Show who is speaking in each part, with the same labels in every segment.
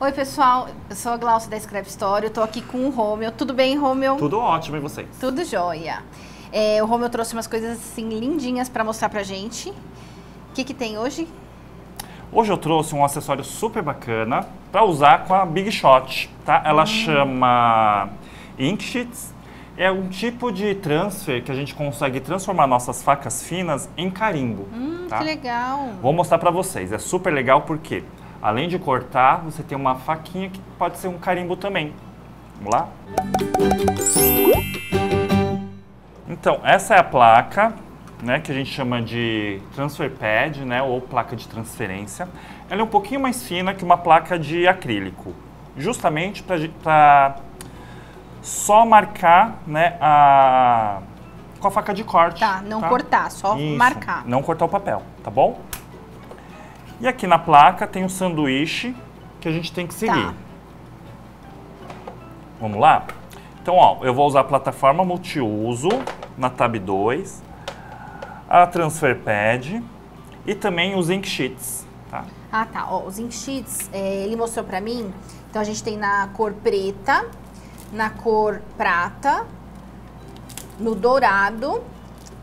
Speaker 1: Oi, pessoal. Eu sou a Glaucia da Scrap Story. Eu tô aqui com o Romeu. Tudo bem, Romeu?
Speaker 2: Tudo ótimo, e vocês?
Speaker 1: Tudo jóia. É, o Romeu trouxe umas coisas assim lindinhas para mostrar pra gente. O que que tem hoje?
Speaker 2: Hoje eu trouxe um acessório super bacana para usar com a Big Shot, tá? Ela hum. chama Ink Sheets. É um tipo de transfer que a gente consegue transformar nossas facas finas em carimbo.
Speaker 1: Hum, tá? que legal.
Speaker 2: Vou mostrar para vocês. É super legal porque Além de cortar, você tem uma faquinha que pode ser um carimbo também. Vamos lá? Então, essa é a placa, né, que a gente chama de transfer pad, né, ou placa de transferência. Ela é um pouquinho mais fina que uma placa de acrílico, justamente para só marcar, né, a com a faca de corte.
Speaker 1: Tá, não tá? cortar, só Isso, marcar.
Speaker 2: Não cortar o papel, tá bom? E aqui na placa tem um sanduíche que a gente tem que seguir. Tá. Vamos lá? Então, ó, eu vou usar a plataforma multiuso na Tab 2, a Transfer Pad e também os Ink Sheets, tá?
Speaker 1: Ah, tá. Ó, os Ink Sheets, é, ele mostrou pra mim, então a gente tem na cor preta, na cor prata, no dourado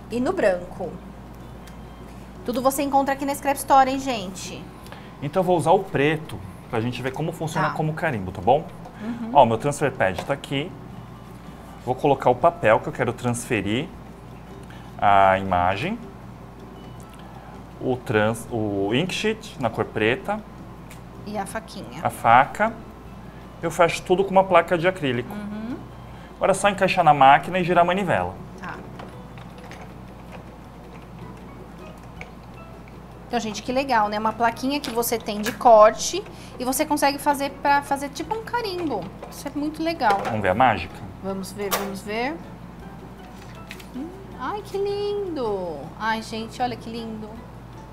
Speaker 1: e no branco. Tudo você encontra aqui na Scrap Store, hein, gente?
Speaker 2: Então eu vou usar o preto pra gente ver como funciona tá. como carimbo, tá bom? Uhum. Ó, meu transfer pad tá aqui. Vou colocar o papel que eu quero transferir a imagem. O, trans, o ink sheet na cor preta.
Speaker 1: E a faquinha.
Speaker 2: A faca. Eu fecho tudo com uma placa de acrílico. Uhum. Agora é só encaixar na máquina e girar a manivela.
Speaker 1: Então, gente, que legal, né? Uma plaquinha que você tem de corte e você consegue fazer para fazer tipo um carimbo. Isso é muito legal.
Speaker 2: Vamos ver a mágica?
Speaker 1: Vamos ver, vamos ver. Hum, ai, que lindo! Ai, gente, olha que lindo.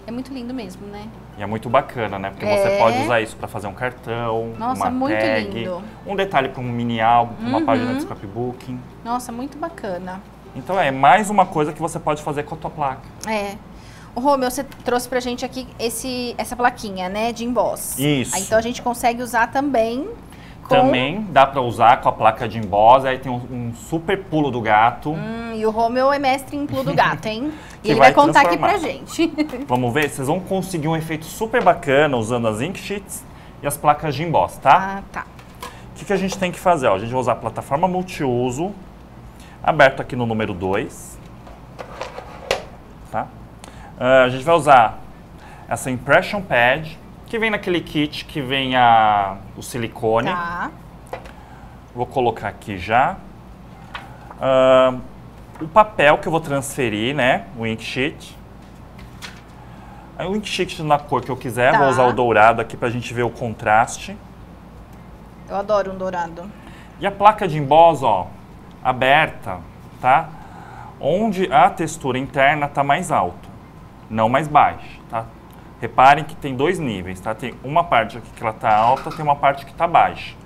Speaker 1: É muito lindo mesmo, né?
Speaker 2: E é muito bacana, né? Porque é. você pode usar isso para fazer um cartão, Nossa, uma muito tag, lindo. um detalhe para um mini álbum, uhum. uma página de scrapbooking.
Speaker 1: Nossa, muito bacana.
Speaker 2: Então é mais uma coisa que você pode fazer com a tua placa.
Speaker 1: É. O Romeu, você trouxe pra gente aqui esse, essa plaquinha, né, de emboss.
Speaker 2: Isso.
Speaker 1: Aí, então a gente consegue usar também
Speaker 2: com... Também dá pra usar com a placa de emboss, aí tem um, um super pulo do gato.
Speaker 1: Hum, e o Romeu é mestre em pulo do gato, hein? e ele vai, vai contar aqui pra gente.
Speaker 2: Vamos ver? Vocês vão conseguir um efeito super bacana usando as ink sheets e as placas de emboss, tá?
Speaker 1: Ah, tá.
Speaker 2: O que, que a gente tem que fazer? Ó, a gente vai usar a plataforma multiuso, aberto aqui no número 2. Uh, a gente vai usar essa impression pad, que vem naquele kit que vem a, o silicone.
Speaker 1: Tá.
Speaker 2: Vou colocar aqui já. Uh, o papel que eu vou transferir, né? O ink sheet. Aí o ink sheet na cor que eu quiser, tá. vou usar o dourado aqui pra gente ver o contraste.
Speaker 1: Eu adoro um dourado.
Speaker 2: E a placa de emboss, ó, aberta, tá? Onde a textura interna tá mais alta não mais baixa, tá? Reparem que tem dois níveis, tá? Tem uma parte aqui que ela está alta, tem uma parte que está baixa.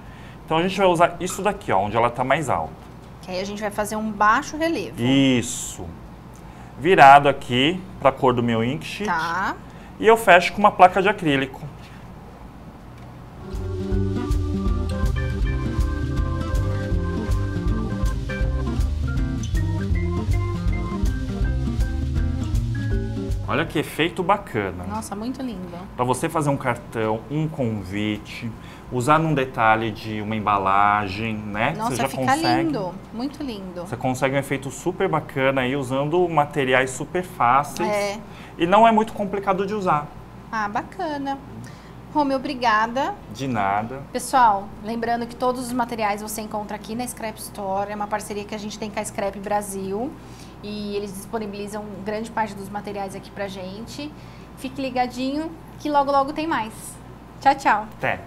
Speaker 2: Então a gente vai usar isso daqui, ó, onde ela está mais alta.
Speaker 1: Que aí a gente vai fazer um baixo relevo.
Speaker 2: Isso. Virado aqui para a cor do meu ink sheet.
Speaker 1: Tá.
Speaker 2: E eu fecho com uma placa de acrílico. Olha que efeito bacana.
Speaker 1: Nossa, muito lindo.
Speaker 2: Para você fazer um cartão, um convite, usar num detalhe de uma embalagem, né?
Speaker 1: Nossa,
Speaker 2: você já
Speaker 1: fica
Speaker 2: consegue,
Speaker 1: lindo, muito lindo.
Speaker 2: Você consegue um efeito super bacana aí usando materiais super fáceis.
Speaker 1: É.
Speaker 2: E não é muito complicado de usar.
Speaker 1: Ah, bacana. Rome, obrigada.
Speaker 2: De nada.
Speaker 1: Pessoal, lembrando que todos os materiais você encontra aqui na Scrap Store. É uma parceria que a gente tem com a Scrap Brasil e eles disponibilizam grande parte dos materiais aqui pra gente. Fique ligadinho que logo logo tem mais. Tchau, tchau.
Speaker 2: Até.